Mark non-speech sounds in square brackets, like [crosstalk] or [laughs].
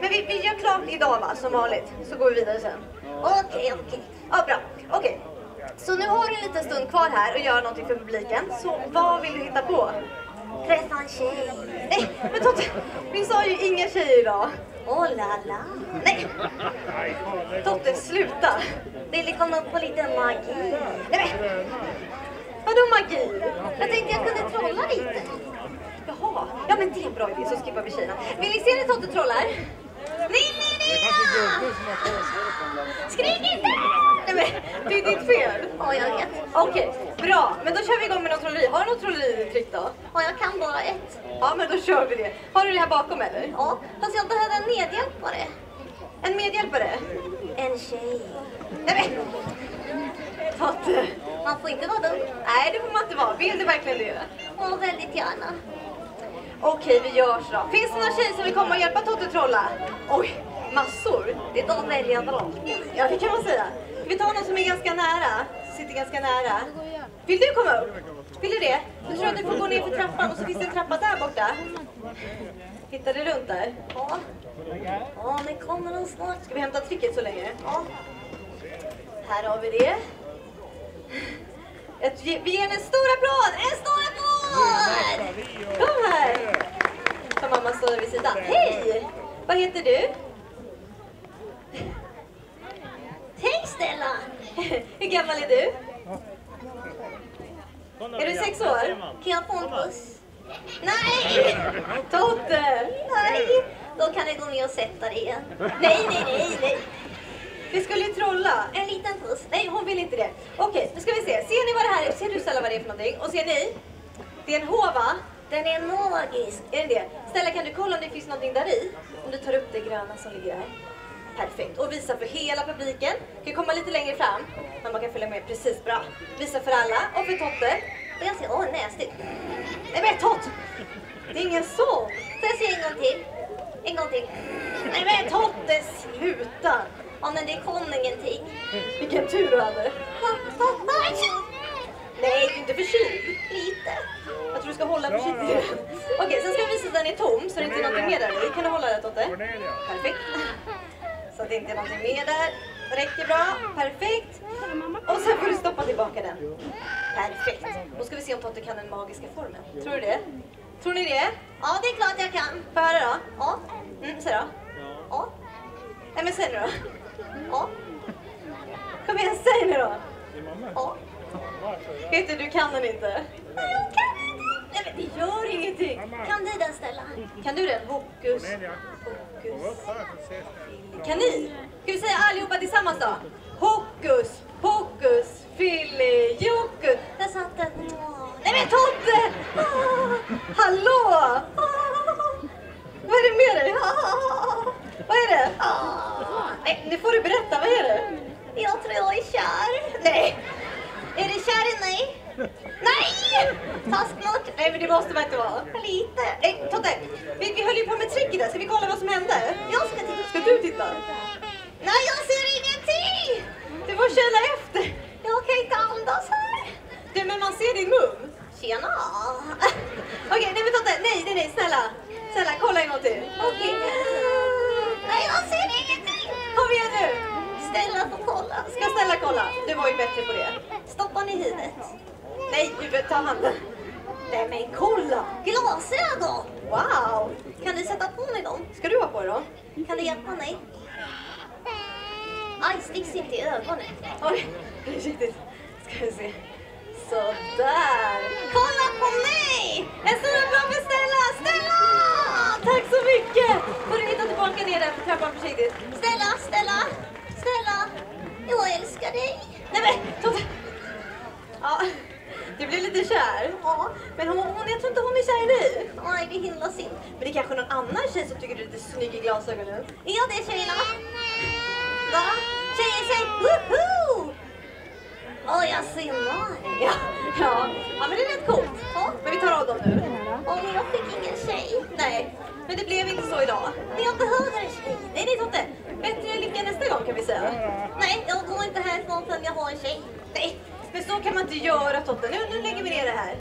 Men vi, vi gör klart idag va, som vanligt. Så går vi vidare sen. Okej, okej. Ja, bra. Okej. Så nu har du en liten stund kvar här och göra någonting för publiken. Så vad vill du hitta på? Träffa en tjej. Nej, men Totte, vi sa ju inga tjejer idag. Oh la la. Nej. Totte, sluta. Det är liksom något på lite magi. Nej men. Vadå magi? Jag tänkte jag kunde trolla lite. Jaha, ja men det är en bra idé så skippar vi tjejerna. Vill ni se när Totte trollar? Nej, nej, nej! Skrik inte! Nej men, det är ditt fel. Ja, jag vet. Okej, bra. Men då kör vi igång med något trolleri. Har du något trolleri-trick då? Ja, jag kan bara ett. Ja, men då kör vi det. Har du det här bakom eller? Ja, fast jag behöver en medhjälpare. En medhjälpare? En tjej. Nej men! Totte! Man får inte vara dum. Nej, det får man inte vara. Vill du verkligen det? Ja, väldigt gärna. Okej, vi gör så då. Finns det någon tjej som vill komma och hjälpa Totte trolla? Oj, massor. Det är de jag bra. Ja, det kan man säga. Ska vi ta någon som är ganska nära? Sitter ganska nära. Vill du komma upp? Vill du det? Du tror att du får gå ner för trappan och så finns det en trappa där borta. Hittar du runt där? Ja. Ja, det kommer de snart. Ska vi hämta tricket så länge? Ja. Här har vi det. Ett, vi ger en stor applåd! En stor applåd! Kom här! Kan mamma stå där vid sidan. Hej! Vad heter du? Hej Stella! Hur gammal är du? Är du sex år? Kan jag få en puss? Nej! Totte! Nej! Då kan du gå med och sätta dig igen. Nej, nej, nej, nej. Vi skulle ju trolla. En liten puss. Nej, hon vill inte det. Okej, nu ska vi se. Ser ni vad det här är? Ser du Stella vad det är för någonting? Och ser ni? Det är en håva. Den är magisk. Är det det? Stella, kan du kolla om det finns någonting där i? Om du tar upp det gröna som ligger där. Perfekt. Och visa för hela publiken. Kan komma lite längre fram. Mamma kan följa med precis bra. Visa för alla och för Totte. Och jag ser, åh nästigt. Nej men Tott! Det är ingen sån. Får jag se en gång till? En gång till. Nej men Totte, sluta! Ja, men det kom ingenting. Vilken tur du hade. Nej, du är inte förkyld. Lite. Jag tror du ska hålla försiktigt. Okej, sen ska jag visa att den är tom så det inte är någonting mer där i. Kan du hålla det Totte? Perfekt. [laughs] Så att det inte är någonting mer där. Räcker bra. Perfekt. Och sen får du stoppa tillbaka den. Perfekt. Då ska vi se om Totte kan den magiska formen. Tror du det? Tror ni det? Ja, det är klart jag kan. Får höra då? Ja. Mm, säg då. Ja. Nej men säg nu då. Ja. Kom igen, säg nu då. Ja. Vet du, kan den inte. Nej, jag kan inte. Nej men det gör ingenting. Kan du den Stella? Kan du den? Hokus pokus. Kan ni? Ska vi säga allihopa tillsammans då? Hokus pokus filiokus. Där satt den. Nej men Totte! Ah, hallå! Ah, vad är det med dig? Ah, vad är det? Ah, nej, nu får du berätta, vad är det? Jag tror jag är kär. Nej! Är du kär i mig? Nej! Taskmört. Nej men det måste man inte vara. Lite. Nej Totte, vi, vi höll ju på med tricket där. Ska vi kolla vad som hände? Jag ska titta. Ska du titta? Nej, jag ser ingenting. Du får känna efter. Jag kan inte andas här. Du, men man ser din mun. Tjena. [laughs] Okej, nej men Totte, nej, nej, nej, snälla. Snälla, kolla en gång till. Okej. Okay jag ser ingenting. Kom igen nu. Stella får kolla. Ska Stella kolla? Du var ju bättre på det. Stoppa ni huvudet. Nej, huvudet, ta handen. Nej men kolla. Glasögon. Wow. Kan du sätta på mig dem? Ska du ha på dig dem? Kan du hjälpa mig? Aj, sticks inte i ögonen. Oj, försiktigt. Ska vi se. Sådär. Kolla på mig! En stor applåd för Stella! Stella! Tack så mycket! Får du hitta tillbaka ner där för trappan försiktigt. Stella, Stella, Stella. Jag älskar dig. Nej men, Totte! Ja, du blev lite kär. Ja. Men hon, hon, jag tror inte hon är kär i dig. Nej, det är himla synd. Men det är kanske någon annan tjej som tycker du är lite snygg i glasögonen. Ja, det är tjejerna. Va? Tjejer säger woho! Åh, jag simmar. Ja, ja. ja men det är rätt coolt. Ja. Men vi tar av dem nu. Åh, men jag fick ingen tjej. Nej, men det blev inte så idag. Men jag behöver en tjej. Nej, nej Totte. Bättre lycka nästa gång kan vi säga. Nej, jag går inte härifrån förrän jag har en tjej. Nej, men så kan man inte göra Totte. Nu, nu ahead.